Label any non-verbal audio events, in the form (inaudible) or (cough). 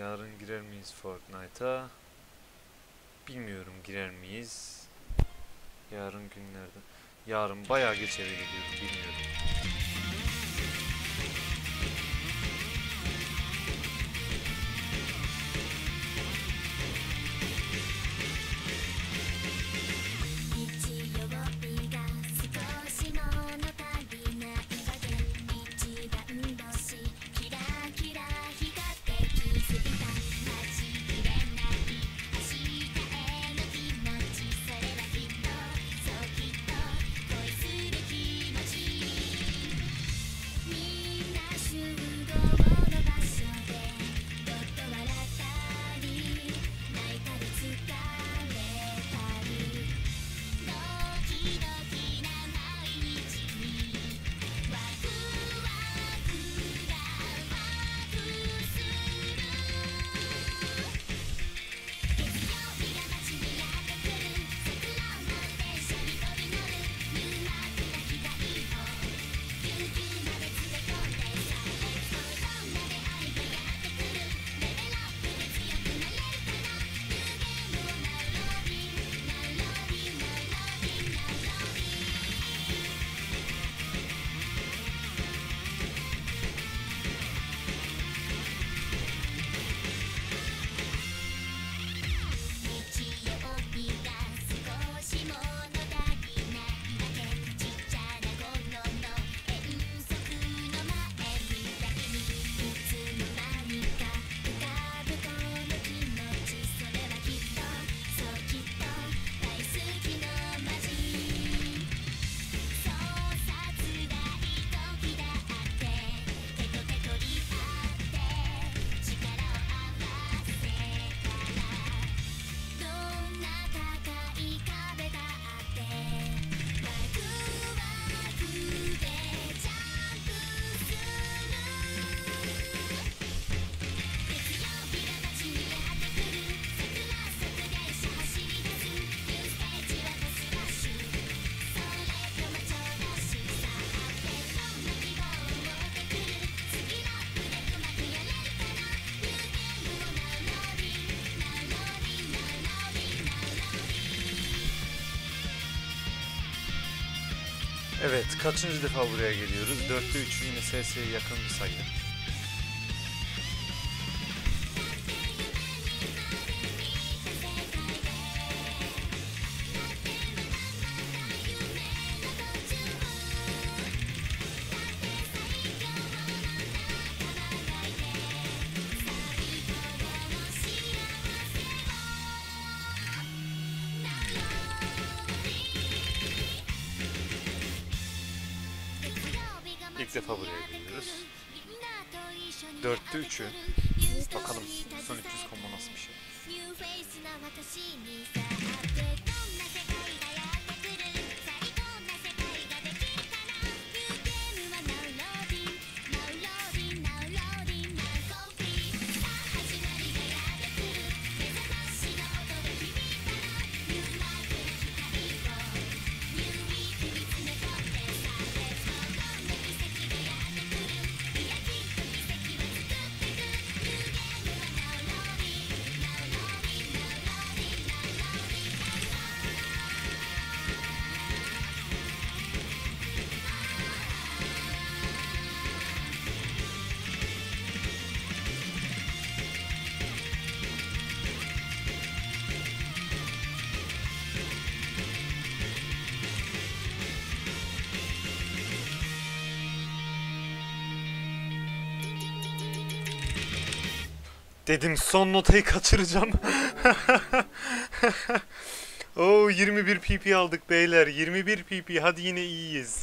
Yarın girer miyiz Fortnite'a? Bilmiyorum girer miyiz. Yarın günlerde. Yarın bayağı geç eve gidiyorum bilmiyorum. Evet, kaçıncı defa buraya geliyoruz? 4'te 3 yine SS'ye yakın bir sayı. İlk defa buraya geliyoruz. Dörtte üçü. Bakalım son 300 combo nasıl bir şey. Dedim son notayı kaçıracağım. (laughs) Oo 21 pp aldık beyler. 21 pp hadi yine iyiyiz.